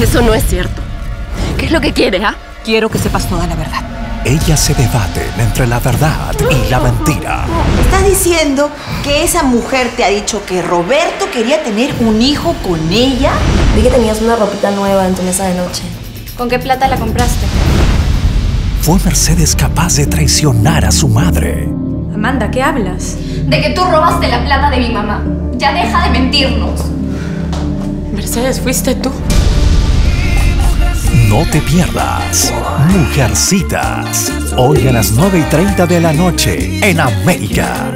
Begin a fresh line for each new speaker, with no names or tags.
Eso no es cierto. ¿Qué es lo que quiere, ah?
Quiero que sepas toda la verdad.
Ellas se debaten entre la verdad y la mentira.
¿Estás diciendo que esa mujer te ha dicho que Roberto quería tener un hijo con ella?
Vi que tenías una ropita nueva en tu mesa de noche.
¿Con qué plata la compraste?
¿Fue Mercedes capaz de traicionar a su madre?
Amanda, ¿qué hablas?
De que tú robaste la plata de mi mamá. Ya deja de mentirnos.
Mercedes, ¿fuiste tú?
No te pierdas. Mujercitas. Hoy a las 9 y 30 de la noche en América.